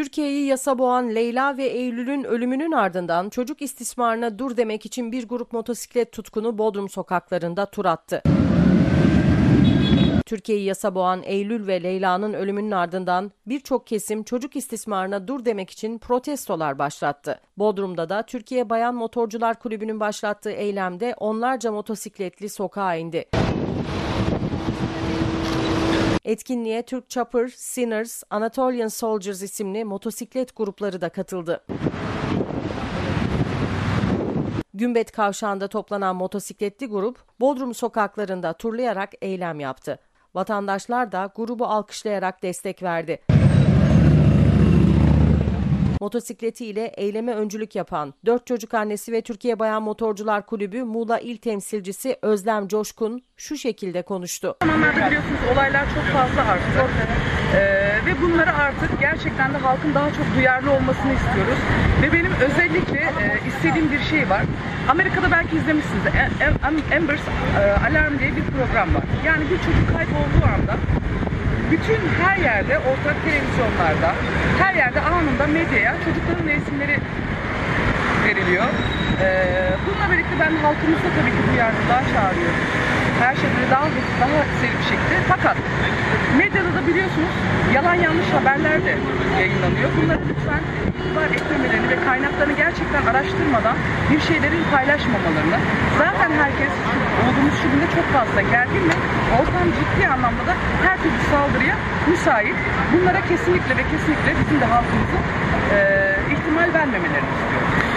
Türkiye'yi yasa boğan Leyla ve Eylül'ün ölümünün ardından çocuk istismarına dur demek için bir grup motosiklet tutkunu Bodrum sokaklarında tur attı. Türkiye'yi yasa boğan Eylül ve Leyla'nın ölümünün ardından birçok kesim çocuk istismarına dur demek için protestolar başlattı. Bodrum'da da Türkiye Bayan Motorcular Kulübü'nün başlattığı eylemde onlarca motosikletli sokağa indi. Etkinliğe Türk Chopper, Sinners, Anatolian Soldiers isimli motosiklet grupları da katıldı. Gümbet Kavşağı'nda toplanan motosikletli grup Bodrum sokaklarında turlayarak eylem yaptı. Vatandaşlar da grubu alkışlayarak destek verdi. Motosikleti ile eyleme öncülük yapan dört çocuk annesi ve Türkiye Bayan Motorcular Kulübü Muğla İl Temsilcisi Özlem Coşkun şu şekilde konuştu. zamanlarda biliyorsunuz olaylar çok fazla arttı. Ee, ve bunları artık gerçekten de halkın daha çok duyarlı olmasını istiyoruz. Ve benim özellikle e, istediğim bir şey var. Amerika'da belki izlemişsinizdir. Am- Am- Amber's e, Alarm diye bir program var. Yani bir çocuk kaybolduğu anda her yerde, ortak televizyonlarda, her yerde anında medyaya çocukların resimleri veriliyor. Ee, bununla birlikte ben halkımızda tabii ki duyarlılığa çağırıyorum. Her şeyleri daha hızlı, daha seri bir şekilde. Fakat medyada da biliyorsunuz yalan yanlış haberler de yayınlanıyor. Bunları lütfen itibar gerçekten araştırmadan bir şeylerin paylaşmamalarını. Zaten herkes olduğumuz şu çok fazla gergin ve ortam ciddi anlamda da her türlü saldırıya müsait. Bunlara kesinlikle ve kesinlikle bizim de halkımızın eee ihtimal vermemelerini istiyorum.